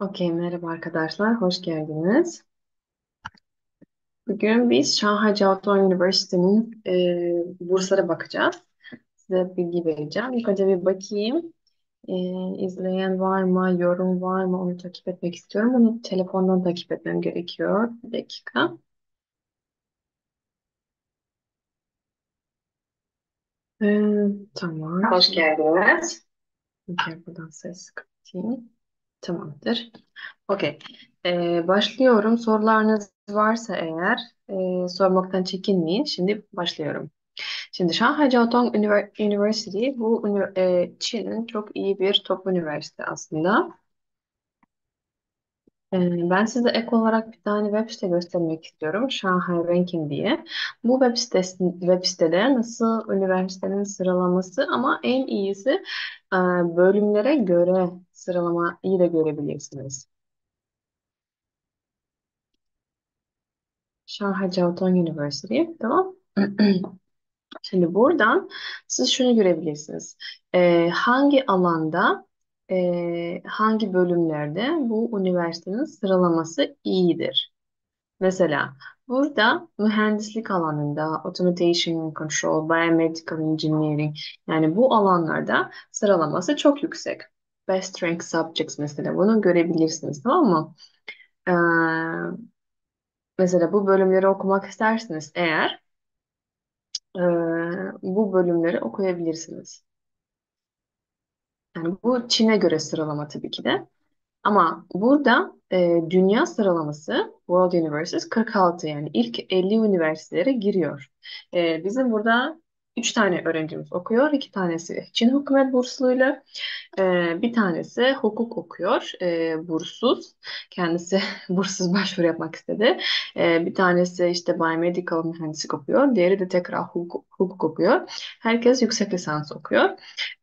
Okey, merhaba arkadaşlar, hoş geldiniz. Bugün biz Shanghai Jiao Tong Üniversitesi'nin e, burslara bakacağız. Size bilgi vereceğim. İlk önce bir bakayım. E, izleyen var mı, yorum var mı onu takip etmek istiyorum. Onu telefondan takip etmem gerekiyor. Bir dakika. E, tamam. Hoş geldiniz. Okey, buradan ses kapatayım. Tamamdır. Okey. E, başlıyorum. Sorularınız varsa eğer e, sormaktan çekinmeyin. Şimdi başlıyorum. Şimdi Shanghai Jiao Tong Üniver- University bu e, Çin'in çok iyi bir top üniversite aslında. E, ben size ek olarak bir tane web site göstermek istiyorum. Shanghai Ranking diye. Bu web sitesi, web sitede nasıl üniversitenin sıralaması ama en iyisi e, bölümlere göre sıralamayı da görebilirsiniz. Shanghai Jiao Tong University, tamam. Şimdi buradan siz şunu görebilirsiniz. Ee, hangi alanda, e, hangi bölümlerde bu üniversitenin sıralaması iyidir? Mesela burada mühendislik alanında, automation control, biomedical engineering yani bu alanlarda sıralaması çok yüksek. Best rank subjects mesela bunu görebilirsiniz tamam mı? Ee, mesela bu bölümleri okumak isterseniz eğer e, bu bölümleri okuyabilirsiniz. Yani bu Çin'e göre sıralama tabii ki de. Ama burada e, dünya sıralaması World Universities 46 yani ilk 50 üniversitelere giriyor. E, bizim burada 3 tane öğrencimiz okuyor. İki tanesi Çin hükümet bursluyla, e, bir tanesi hukuk okuyor, e, burssuz. Kendisi burssuz başvuru yapmak istedi. E, bir tanesi işte biomedical mühendislik okuyor. Diğeri de tekrar hukuk, hukuk okuyor. Herkes yüksek lisans okuyor.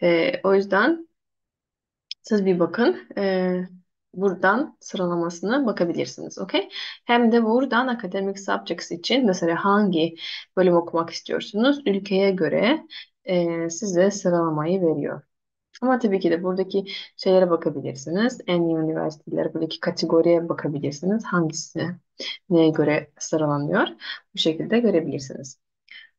E, o yüzden siz bir bakın. Ee, buradan sıralamasına bakabilirsiniz. Okay? Hem de buradan academic subjects için mesela hangi bölüm okumak istiyorsunuz ülkeye göre e, size sıralamayı veriyor. Ama tabii ki de buradaki şeylere bakabilirsiniz. En iyi üniversiteler buradaki kategoriye bakabilirsiniz. Hangisi neye göre sıralanıyor. Bu şekilde görebilirsiniz.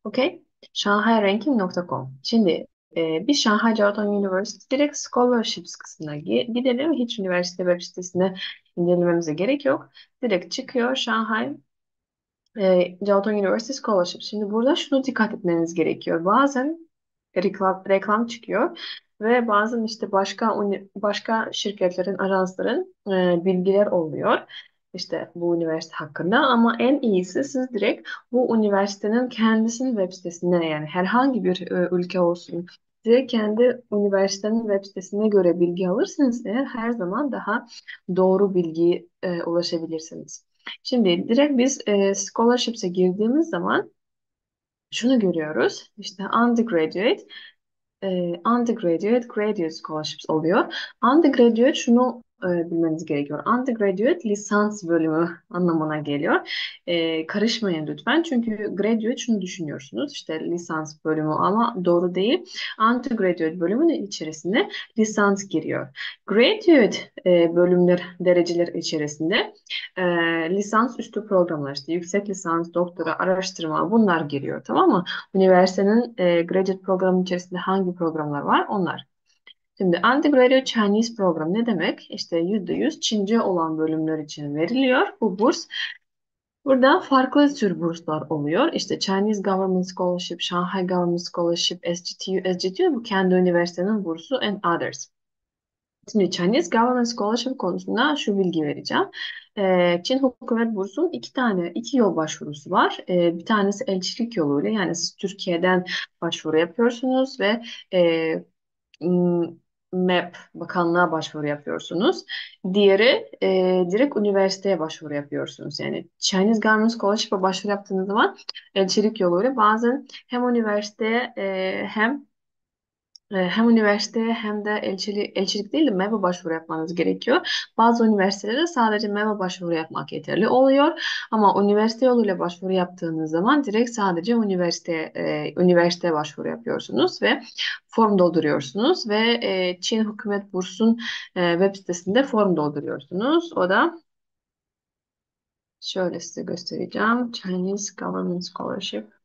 Okay? ShanghaiRanking.com. Şimdi e, bir Shanghai Jiao Tong University direkt scholarships kısmına gi- gidelim. Hiç üniversite web sitesine incelememize gerek yok. Direkt çıkıyor Shanghai e, Jiao Tong University Scholarship. Şimdi burada şunu dikkat etmeniz gerekiyor. Bazen reklam, reklam çıkıyor ve bazen işte başka başka şirketlerin, ajansların e, bilgiler oluyor. İşte bu üniversite hakkında ama en iyisi siz direkt bu üniversitenin kendisinin web sitesine yani herhangi bir e, ülke olsun direkt kendi üniversitenin web sitesine göre bilgi alırsanız eğer her zaman daha doğru bilgiye e, ulaşabilirsiniz. Şimdi direkt biz e, scholarships'e girdiğimiz zaman şunu görüyoruz. İşte undergraduate e, undergraduate, graduate scholarships oluyor. Undergraduate şunu e, bilmeniz gerekiyor. Undergraduate lisans bölümü anlamına geliyor. E, karışmayın lütfen. Çünkü graduate şunu düşünüyorsunuz. İşte lisans bölümü ama doğru değil. Undergraduate bölümünün içerisinde lisans giriyor. Graduate e, bölümler, dereceler içerisinde e, lisans üstü programlar işte yüksek lisans, doktora, araştırma bunlar giriyor tamam mı? Üniversitenin e, graduate programı içerisinde hangi programlar var? Onlar. Şimdi undergraduate Chinese program ne demek? İşte %100 Çince olan bölümler için veriliyor bu burs. Burada farklı tür burslar oluyor. İşte Chinese Government Scholarship, Shanghai Government Scholarship, SGTU, SGTU bu kendi üniversitenin bursu and others. Şimdi Chinese Government Scholarship konusunda şu bilgi vereceğim. Ee, Çin Hükümet Bursu'nun iki tane, iki yol başvurusu var. Ee, bir tanesi elçilik yoluyla yani siz Türkiye'den başvuru yapıyorsunuz ve e, MEP Bakanlığa başvuru yapıyorsunuz. Diğeri e, direkt üniversiteye başvuru yapıyorsunuz. Yani Chinese Government Scholarship'a başvuru yaptığınız zaman elçilik yoluyla bazen hem üniversiteye e, hem hem üniversiteye hem de elçili, elçilik değil de MEB'e başvuru yapmanız gerekiyor. Bazı üniversitelere sadece MEB'e başvuru yapmak yeterli oluyor. Ama üniversite yoluyla başvuru yaptığınız zaman direkt sadece üniversiteye, e, üniversiteye başvuru yapıyorsunuz ve form dolduruyorsunuz ve e, Çin Hükümet Burs'un e, web sitesinde form dolduruyorsunuz. O da şöyle size göstereceğim. Chinese Government Scholarship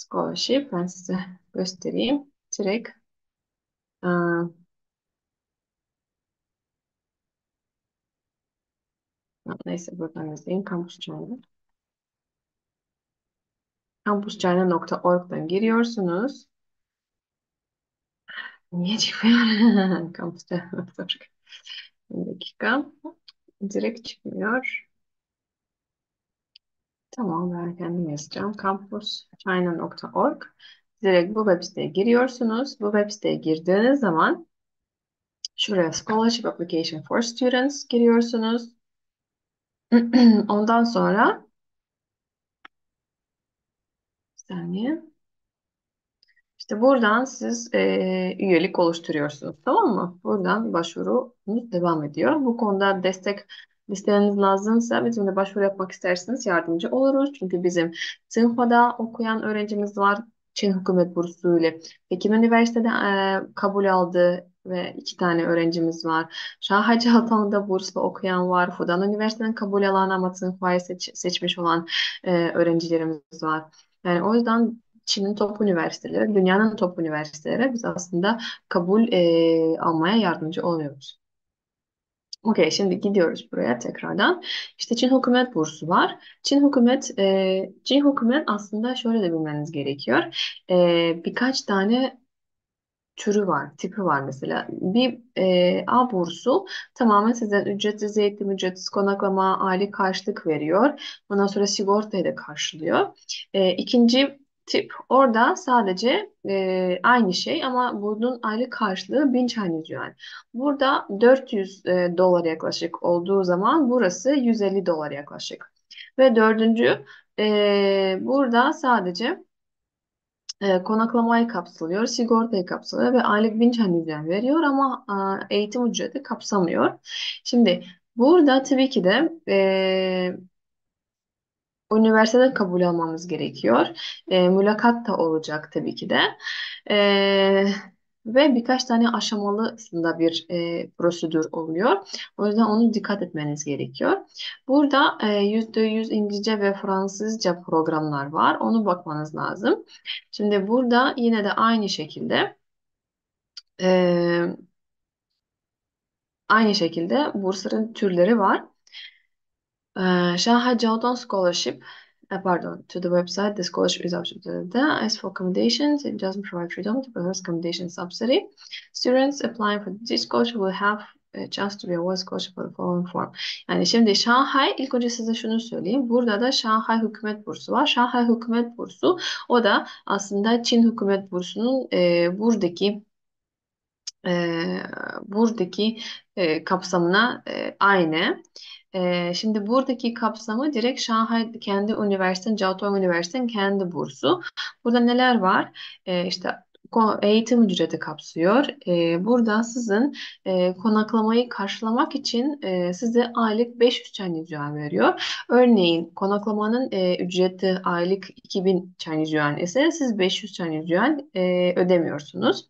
Scholarship ben size göstereyim. Direkt aa, neyse buradan yazayım. Campus China. campuschina.org'dan giriyorsunuz. Niye çıkmıyor? campuschina.org. Bir dakika. Direkt çıkmıyor. Tamam ben kendim yazacağım. campuschina.org. Direkt bu web siteye giriyorsunuz. Bu web siteye girdiğiniz zaman şuraya Scholarship Application for Students giriyorsunuz. Ondan sonra bir saniye. İşte buradan siz e, üyelik oluşturuyorsunuz. Tamam mı? Buradan başvurunuz devam ediyor. Bu konuda destek listeniz lazımsa bizimle başvuru yapmak isterseniz yardımcı oluruz. Çünkü bizim Tsinghua okuyan öğrencimiz var. Çin Hükümet Bursu ile Pekin Üniversitede e, kabul aldı ve iki tane öğrencimiz var. Şahane Cihatan'da burslu okuyan var. Fudan Üniversitesi'nden kabul alan ama Tsinhua'yı seç, seçmiş olan e, öğrencilerimiz var. Yani o yüzden Çin'in top üniversiteleri, dünyanın top üniversiteleri biz aslında kabul e, almaya yardımcı oluyoruz. Okey, şimdi gidiyoruz buraya tekrardan. İşte Çin Hükümet Bursu var. Çin Hükümet, e, Çin Hükümet aslında şöyle de bilmeniz gerekiyor. E, birkaç tane türü var, tipi var mesela. Bir e, A bursu tamamen sizden ücretsiz eğitim, ücretsiz konaklama, aylık karşılık veriyor. Ondan sonra sigortayı da karşılıyor. E, ikinci tip orada sadece e, aynı şey ama bunun aylık karşılığı 1000 Chinese yuan. Burada 400 e, dolar yaklaşık olduğu zaman burası 150 dolar yaklaşık. Ve dördüncü e, burada sadece e, konaklamayı kapsılıyor, sigortayı kapsılıyor ve aylık 1000 yuan veriyor ama e, eğitim ücreti kapsamıyor. Şimdi burada tabii ki de e, üniversiteden kabul almamız gerekiyor. E, mülakat da olacak tabii ki de. E, ve birkaç tane aşamalı aslında bir e, prosedür oluyor. O yüzden onu dikkat etmeniz gerekiyor. Burada e, %100 İngilizce ve Fransızca programlar var. Onu bakmanız lazım. Şimdi burada yine de aynı şekilde e, aynı şekilde bursların türleri var. Uh, Shanghai Jiaotong Scholarship, uh, pardon, to the website, the scholarship is optional. As for accommodations, it doesn't provide freedom to propose accommodation subsidy. Students applying for this scholarship will have a chance to be awarded scholarship for the following form. Yani şimdi Shanghai, ilk önce size şunu söyleyeyim. Burada da Shanghai Hükümet Bursu var. Shanghai Hükümet Bursu, o da aslında Çin Hükümet Bursu'nun e, buradaki e, buradaki e, kapsamına e, aynı. E, şimdi buradaki kapsamı direkt Şanghay kendi üniversitenin, Jiaotong Üniversitesi'nin kendi bursu. Burada neler var? E, işte eğitim ücreti kapsıyor. E, burada sizin e, konaklamayı karşılamak için e, size aylık 500 Chinese yuan veriyor. Örneğin konaklamanın e, ücreti aylık 2000 Chinese yuan ise siz 500 Chinese yuan e, ödemiyorsunuz.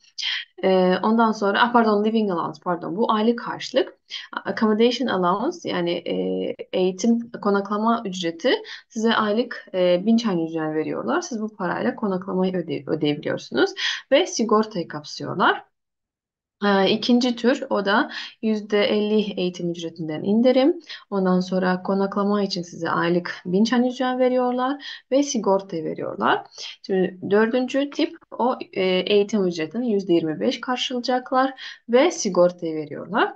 Ondan sonra, ah, pardon living allowance pardon bu aylık karşılık. Accommodation allowance yani e, eğitim konaklama ücreti size aylık e, 1000 Chinese yuan veriyorlar. Siz bu parayla konaklamayı öde ödeyebiliyorsunuz ve sigortayı kapsıyorlar. Ee, İkinci tür o da %50 eğitim ücretinden indirim. Ondan sonra konaklama için size aylık 1000 Chinese yuan veriyorlar ve sigorta veriyorlar. Şimdi dördüncü tip o e, eğitim ücretini %25 karşılayacaklar ve sigortayı veriyorlar.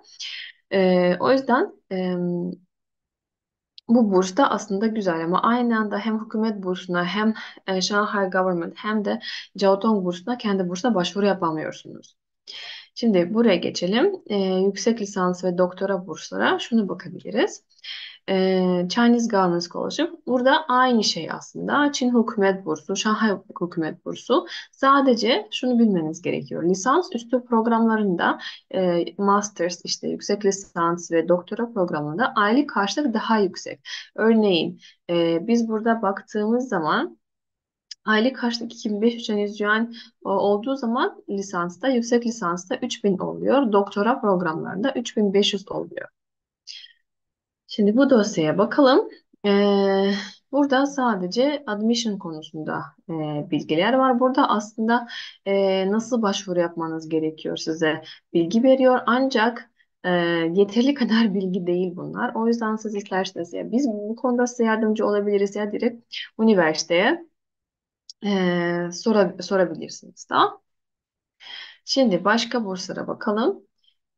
E, o yüzden bu burs da aslında güzel ama aynı anda hem hükümet bursuna hem e, Shanghai Government hem de Jiaotong bursuna kendi bursuna başvuru yapamıyorsunuz. Şimdi buraya geçelim. Ee, yüksek lisans ve doktora burslara şunu bakabiliriz. Ee, Chinese Government Scholarship. Burada aynı şey aslında. Çin Hükümet Bursu, Şanghay Hükümet Bursu. Sadece şunu bilmeniz gerekiyor. Lisans üstü programlarında e, Masters, işte yüksek lisans ve doktora programında aylık karşılık daha yüksek. Örneğin e, biz burada baktığımız zaman Aylık harçlık 2500 yuan e, olduğu zaman lisansta, yüksek lisansta 3000 oluyor. Doktora programlarında 3500 oluyor. Şimdi bu dosyaya bakalım. Ee, burada sadece admission konusunda e, bilgiler var. Burada aslında e, nasıl başvuru yapmanız gerekiyor size bilgi veriyor. Ancak e, yeterli kadar bilgi değil bunlar. O yüzden siz isterseniz ya biz bu konuda size yardımcı olabiliriz ya direkt üniversiteye e, sora- sorabilirsiniz. Tamam. Şimdi başka burslara bakalım.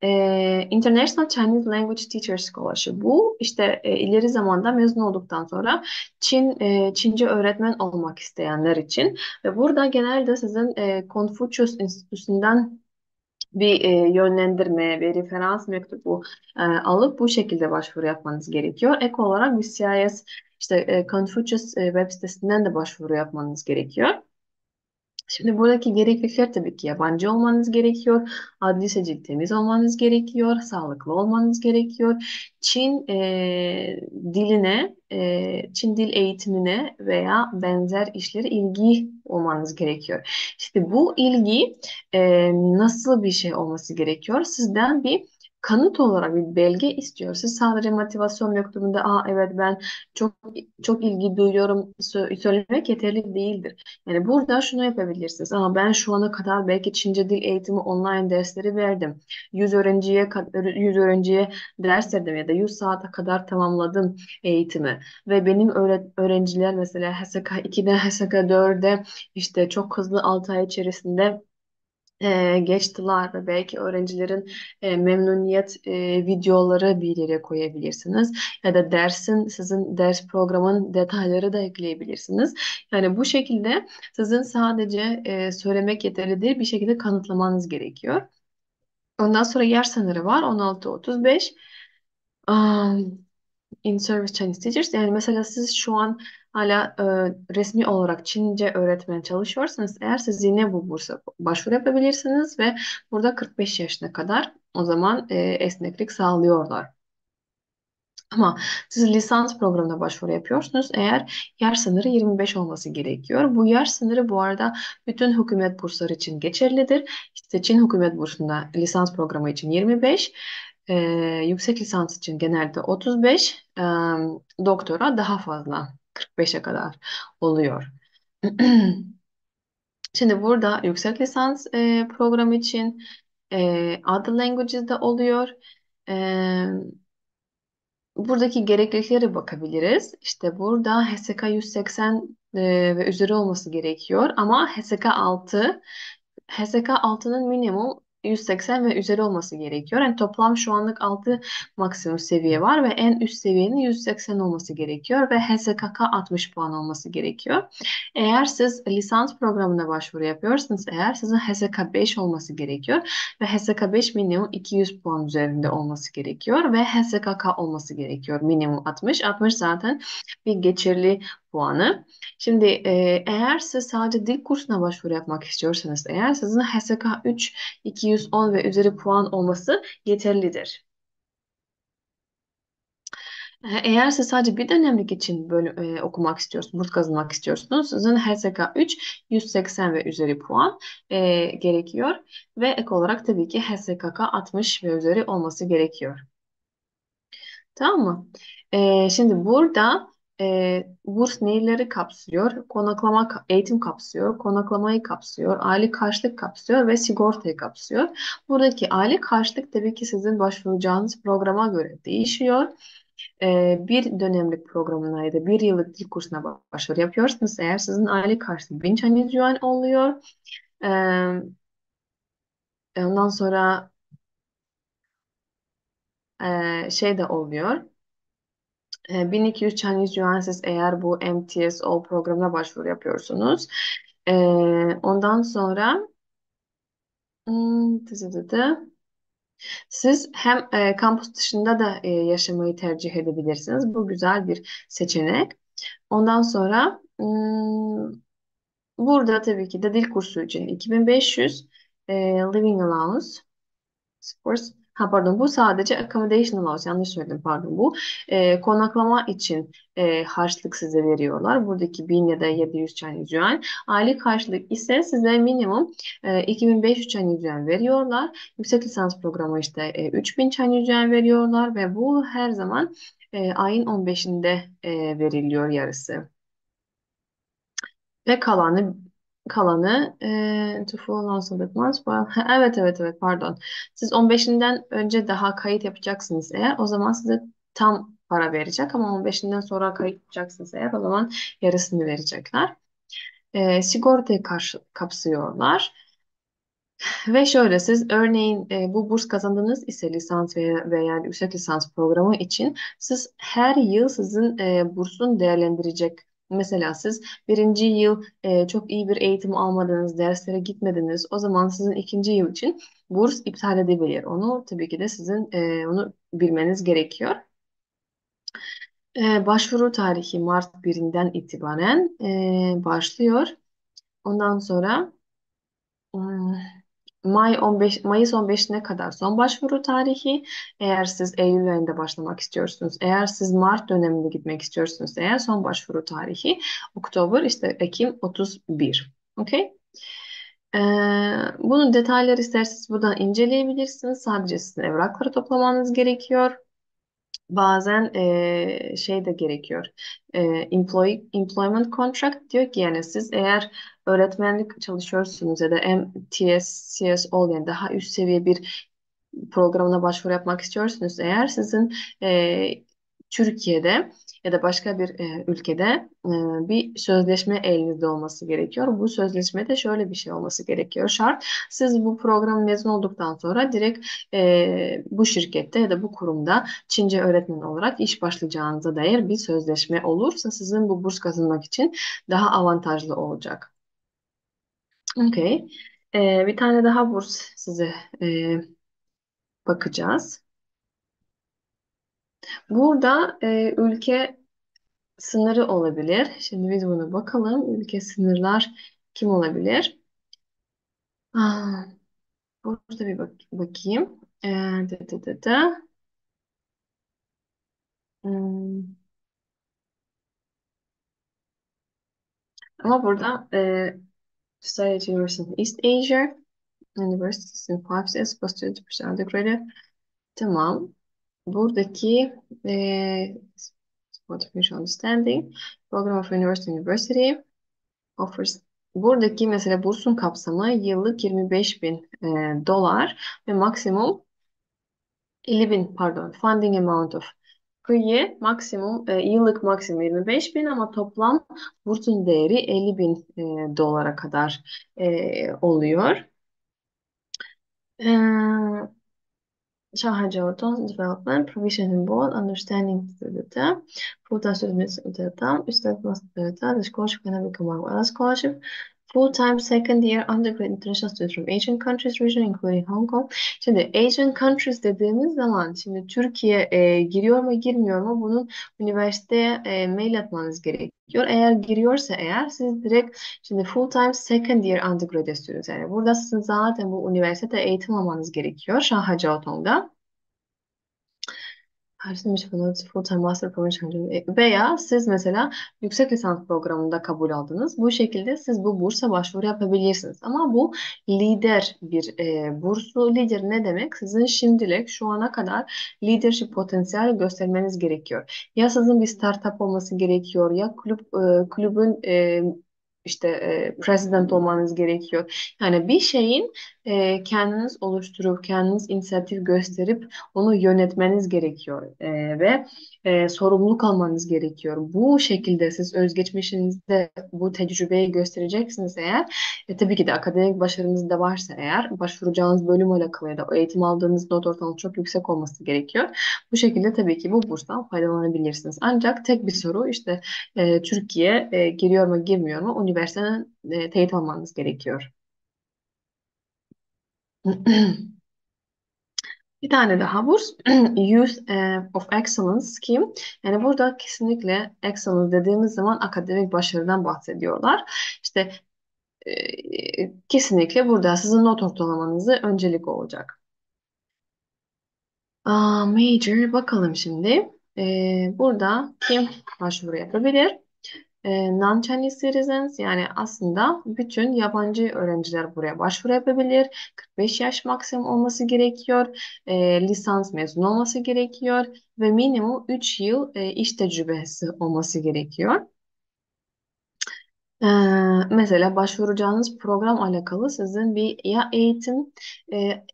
Ee, International Chinese Language Teacher Scholarship. Bu işte e, ileri zamanda mezun olduktan sonra Çin e, Çince öğretmen olmak isteyenler için ve burada genelde sizin e, Confucius Enstitüsü'nden bir e, yönlendirme ve referans mektubu e, alıp bu şekilde başvuru yapmanız gerekiyor. Ek olarak bir CIS işte e, Confucius e, web sitesinden de başvuru yapmanız gerekiyor. Şimdi buradaki gereklilikler tabii ki yabancı olmanız gerekiyor. Adli sicil temiz olmanız gerekiyor. Sağlıklı olmanız gerekiyor. Çin e, diline, e, Çin dil eğitimine veya benzer işlere ilgi olmanız gerekiyor. İşte bu ilgi e, nasıl bir şey olması gerekiyor? Sizden bir kanıt olarak bir belge istiyor. Siz sadece motivasyon mektubunda Aa, evet ben çok çok ilgi duyuyorum sö- söylemek yeterli değildir. Yani burada şunu yapabilirsiniz. Ama ben şu ana kadar belki Çince dil eğitimi online dersleri verdim. 100 öğrenciye kad- 100 öğrenciye ders verdim ya da 100 saate kadar tamamladım eğitimi. Ve benim öğre- öğrenciler mesela HSK 2'de HSK 4'de işte çok hızlı 6 ay içerisinde e, geçtiler ve belki öğrencilerin e, memnuniyet e, videoları bir yere koyabilirsiniz ya da dersin sizin ders programın detayları da ekleyebilirsiniz. Yani bu şekilde sizin sadece e, söylemek yeterli değil bir şekilde kanıtlamanız gerekiyor. Ondan sonra yer sınırı var 16-35. Um, in service Chinese teachers yani mesela siz şu an hala e, resmi olarak Çince öğretmen çalışıyorsanız eğer siz yine bu bursa başvuru yapabilirsiniz ve burada 45 yaşına kadar o zaman e, esneklik sağlıyorlar. Ama siz lisans programına başvuru yapıyorsunuz. Eğer yaş sınırı 25 olması gerekiyor. Bu yaş sınırı bu arada bütün hükümet bursları için geçerlidir. İşte Çin hükümet bursunda lisans programı için 25, e, yüksek lisans için genelde 35, e, doktora daha fazla 45'e kadar oluyor. Şimdi burada yüksek lisans e, programı için e, other languages de oluyor. E, Buradaki gerekliliklere bakabiliriz. İşte burada HSK 180 e, ve üzeri olması gerekiyor. Ama HSK 6, HSK 6'nın minimum 180 ve üzeri olması gerekiyor. Yani toplam şu anlık 6 maksimum seviye var ve en üst seviyenin 180 olması gerekiyor ve HSKK 60 puan olması gerekiyor. Eğer siz lisans programına başvuru yapıyorsanız eğer sizin HSK 5 olması gerekiyor ve HSK 5 minimum 200 puan üzerinde olması gerekiyor ve HSKK olması gerekiyor minimum 60. 60 zaten bir geçerli puanı. Şimdi eğer siz sadece dil kursuna başvuru yapmak istiyorsanız eğer sizin HSK 3 210 ve üzeri puan olması yeterlidir. Eğer siz sadece bir dönemlik için bölüm, e, okumak istiyorsunuz, burs kazanmak istiyorsunuz, sizin HSK 3, 180 ve üzeri puan e, gerekiyor. Ve ek olarak tabii ki HSKK 60 ve üzeri olması gerekiyor. Tamam mı? E, şimdi burada e, burs neleri kapsıyor? Konaklama, eğitim kapsıyor, konaklamayı kapsıyor, aylık karşılık kapsıyor ve sigortayı kapsıyor. Buradaki aylık karşılık tabii ki sizin başvuracağınız programa göre değişiyor e, bir dönemlik programına ya da bir yıllık dil kursuna başvuru yapıyorsanız eğer sizin aylık karşılığı 1000 Chinese yuan oluyor. E, ondan sonra e, şey de oluyor. E, 1200 Chinese yuan siz eğer bu MTSO programına başvuru yapıyorsunuz. E, ondan sonra hmm. Siz hem e, kampüs dışında da e, yaşamayı tercih edebilirsiniz. Bu güzel bir seçenek. Ondan sonra hmm, burada tabii ki de dil kursu için 2500 e, living allowance Sports. Ha pardon bu sadece accommodation allowance yanlış söyledim pardon bu e, konaklama için e, harçlık size veriyorlar. Buradaki 1000 ya da 700 Chinese yuan. Aylık harçlık ise size minimum e, 2500 Chinese yuan veriyorlar. Yüksek lisans programı işte e, 3000 Chinese yuan veriyorlar ve bu her zaman e, ayın 15'inde e, veriliyor yarısı. Ve kalanı kalanı e, to full. Well, ha, evet evet evet pardon. Siz 15'inden önce daha kayıt yapacaksınız eğer o zaman size tam para verecek ama 15'inden sonra kayıt yapacaksınız eğer o zaman yarısını verecekler. E, sigortayı karşı, kapsıyorlar. Ve şöyle siz örneğin e, bu burs kazandınız ise lisans veya, veya yüksek lisans programı için siz her yıl sizin e, bursun değerlendirecek. Mesela siz birinci yıl e, çok iyi bir eğitim almadınız, derslere gitmediniz. O zaman sizin ikinci yıl için burs iptal edebilir. Onu tabii ki de sizin e, onu bilmeniz gerekiyor. E, başvuru tarihi Mart birinden itibaren e, başlıyor. Ondan sonra hmm, May 15, Mayıs 15'ine kadar son başvuru tarihi. Eğer siz Eylül ayında başlamak istiyorsunuz, eğer siz Mart döneminde gitmek istiyorsunuz, eğer son başvuru tarihi Oktober işte Ekim 31. Okey? Ee, bunun detayları isterseniz buradan inceleyebilirsiniz. Sadece sizin evrakları toplamanız gerekiyor. Bazen e, şey de gerekiyor. E, employee, employment contract diyor ki yani siz eğer öğretmenlik çalışıyorsunuz ya da MTS, CS ol yani daha üst seviye bir programına başvuru yapmak istiyorsunuz eğer sizin e, Türkiye'de ya da başka bir e, ülkede e, bir sözleşme elinizde olması gerekiyor. Bu sözleşmede şöyle bir şey olması gerekiyor. Şart siz bu program mezun olduktan sonra direkt e, bu şirkette ya da bu kurumda Çince öğretmen olarak iş başlayacağınıza dair bir sözleşme olursa sizin bu burs kazanmak için daha avantajlı olacak. Okay. E, bir tane daha burs size e, bakacağız. Burada e, ülke sınırı olabilir. Şimdi biz buna bakalım. Ülke sınırlar kim olabilir? Burada bir bak bakayım. E, dı dı dı dı. Hmm. Ama burada e, Study at University in East Asia. Universities in five states, plus 20% undergraduate. Tamam. Buradaki e, what mutual understanding. Program of University University offers. Buradaki mesela bursun kapsamı yıllık 25 bin e, dolar ve maksimum 50 bin pardon funding amount of kıyı maksimum e, yıllık maksimum 25 bin ama toplam bursun değeri 50 bin e, dolara kadar e, oluyor. E, Şahaca Orton Development, Provision in Board, Understanding Stability, Full-time Student Stability, Üstelik Master Stability, The Scholarship can become a scholarship, Full-time second year undergrad international students from Asian countries region including Hong Kong. Şimdi Asian countries dediğimiz zaman şimdi Türkiye e, giriyor mu girmiyor mu bunun üniversiteye e, mail atmanız gerekiyor. Eğer giriyorsa eğer siz direkt şimdi full-time second year undergraduate students yani burada sizin zaten bu üniversitede eğitim almanız gerekiyor Şah Caotong'da. Karşılamış yapılması full-time master program veya siz mesela yüksek lisans programında kabul aldınız. Bu şekilde siz bu bursa başvuru yapabilirsiniz. Ama bu lider bir e, bursu. Lider ne demek? Sizin şimdilik şu ana kadar leadership potansiyel göstermeniz gerekiyor. Ya sizin bir startup olması gerekiyor ya kulüp e, kulübün e, işte e, president olmanız gerekiyor. Yani bir şeyin e, kendiniz oluşturup kendiniz inisiyatif gösterip onu yönetmeniz gerekiyor E, ve e, sorumluluk almanız gerekiyor. Bu şekilde siz özgeçmişinizde bu tecrübeyi göstereceksiniz eğer e, tabii ki de akademik başarınız da varsa eğer başvuracağınız bölüm alakalı ya da eğitim aldığınız not ortalaması çok yüksek olması gerekiyor. Bu şekilde tabii ki bu burstan faydalanabilirsiniz. Ancak tek bir soru işte e, Türkiye e, giriyor mu girmiyor mu üniversiteden e, teyit almanız gerekiyor. Bir tane daha burs Youth eh, of Excellence Scheme. Yani burada kesinlikle excellence dediğimiz zaman akademik başarıdan bahsediyorlar. İşte eh, kesinlikle burada sizin not ortalamanızı öncelik olacak. Aa, major bakalım şimdi. Eh, burada kim başvuru yapabilir? E, non-Chinese citizens yani aslında bütün yabancı öğrenciler buraya başvuru yapabilir. 45 yaş maksimum olması gerekiyor. E, lisans mezunu olması gerekiyor ve minimum 3 yıl e, iş tecrübesi olması gerekiyor. Ee, mesela başvuracağınız program alakalı sizin bir ya eğitim e-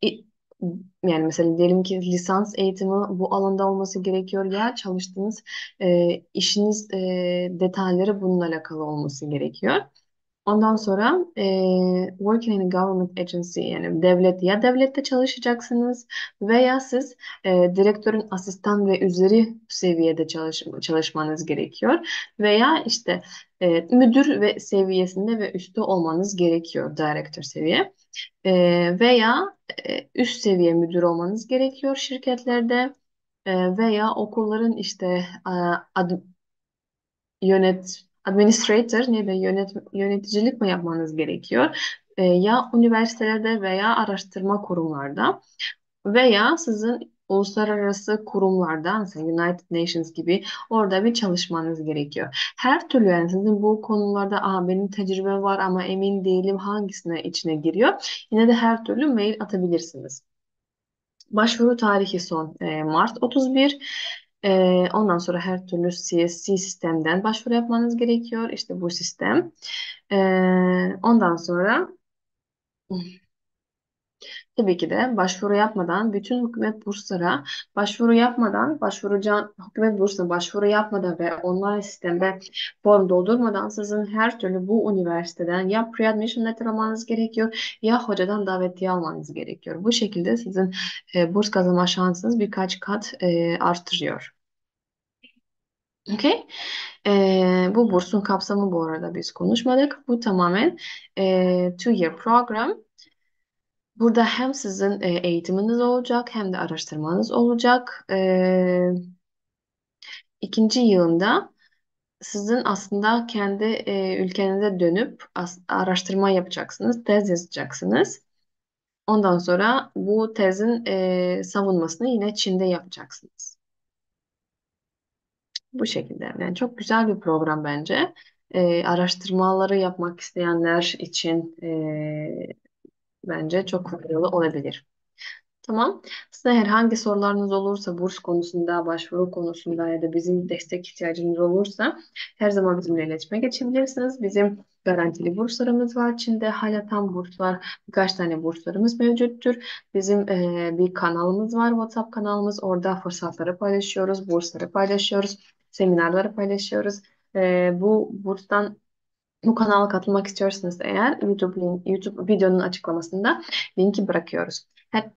yani mesela diyelim ki lisans eğitimi bu alanda olması gerekiyor ya çalıştığınız e, işiniz e, detayları bununla alakalı olması gerekiyor. Ondan sonra e, working in a government agency yani devlet ya devlette çalışacaksınız veya siz e, direktörün asistan ve üzeri seviyede çalış, çalışmanız gerekiyor veya işte e, müdür ve seviyesinde ve üstü olmanız gerekiyor director seviye E, veya e, üst seviye müdür olmanız gerekiyor şirketlerde E, veya okulların işte e, ad, yönet administrator ne de yönet, yöneticilik mi yapmanız gerekiyor? E, ya üniversitelerde veya araştırma kurumlarda veya sizin uluslararası kurumlarda mesela United Nations gibi orada bir çalışmanız gerekiyor. Her türlü yani sizin bu konularda Aa, benim tecrübem var ama emin değilim hangisine içine giriyor. Yine de her türlü mail atabilirsiniz. Başvuru tarihi son e, Mart 31. E, ondan sonra her türlü CSC sistemden başvuru yapmanız gerekiyor. İşte bu sistem. E, ondan sonra tabii ki de başvuru yapmadan bütün hükümet burslara başvuru yapmadan başvuracağın hükümet bursuna başvuru yapmadan ve online sistemde form doldurmadan sizin her türlü bu üniversiteden ya pre-admission letter almanız gerekiyor ya hocadan davetiye almanız gerekiyor. Bu şekilde sizin e, burs kazanma şansınız birkaç kat e, artırıyor. Okay. E, bu bursun kapsamı bu arada biz konuşmadık. Bu tamamen e, two-year program. Burada hem sizin e, eğitiminiz olacak hem de araştırmanız olacak. E, ikinci yılında sizin aslında kendi e, ülkenize dönüp as- araştırma yapacaksınız, tez yazacaksınız. Ondan sonra bu tezin e, savunmasını yine Çin'de yapacaksınız. Bu şekilde. Yani çok güzel bir program bence. E, araştırmaları yapmak isteyenler için e, bence çok faydalı olabilir. Tamam. Size herhangi sorularınız olursa burs konusunda, başvuru konusunda ya da bizim destek ihtiyacınız olursa her zaman bizimle iletişime geçebilirsiniz. Bizim garantili burslarımız var. Çin'de hala tam burs var. Birkaç tane burslarımız mevcuttur. Bizim e, bir kanalımız var. WhatsApp kanalımız. Orada fırsatları paylaşıyoruz, bursları paylaşıyoruz, seminerleri paylaşıyoruz. E, bu burstan bu kanala katılmak istiyorsanız eğer YouTube, link, YouTube videonun açıklamasında linki bırakıyoruz. Hep